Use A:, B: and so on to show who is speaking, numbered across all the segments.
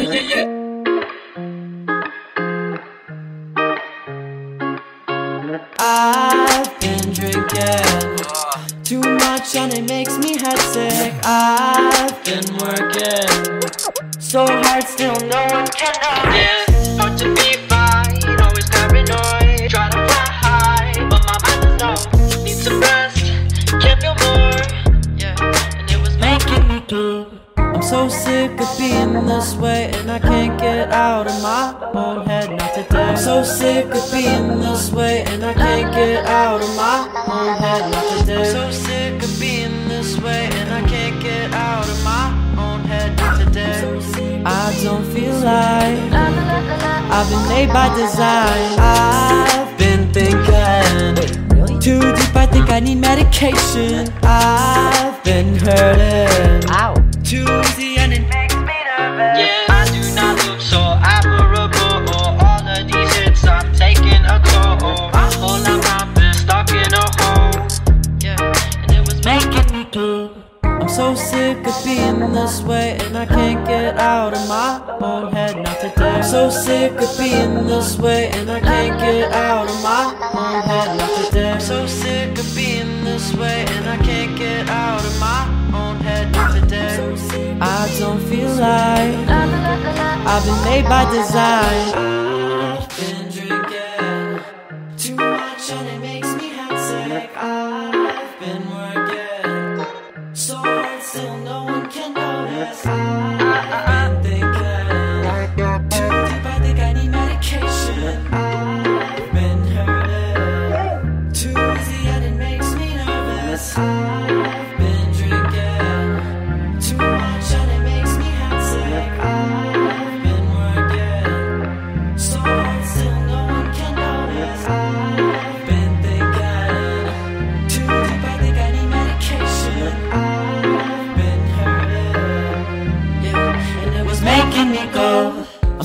A: Yeah, yeah, yeah.
B: I've been drinking too much and it makes me head sick. I've been working so hard, still no one can know.
A: Hard to be fine, always paranoid. Try to fly high, but my mind is low. Need some
B: I'm so sick of being this way and I can't get out of my own head not today. I'm so sick of being this way and I can't get out of my own head not today. I'm so sick of being this way and I can't get out of my own head not today. I don't feel like I've been made by design. I've been thinking too deep. I think I need medication. I've been hurting sick of being this way and I can't get out of my own head not today. I'm so sick of being this way and I can't get out of my own head not today. I'm so sick of being this way and I can't get out of my own head not today. I don't feel like I've been made by design. I've been drinking too much and it makes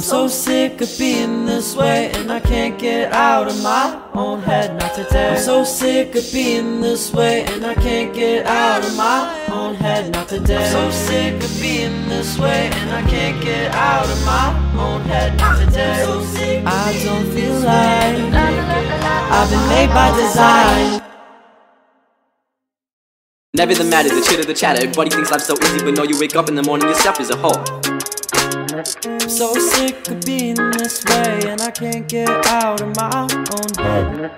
B: so sick of being this way, and I can't get out of my own head not today. I'm so sick of being this way, and I can't get out of my own head not today. I'm so sick of being this way, and I can't get out of my own head not today. I don't feel like I've been made by design.
C: Never the matter, the chitter, the chatter. Everybody thinks life's so easy, but no, you wake up in the morning yourself as a whole.
B: I'm so sick of being this way, and I can't get out of my own head.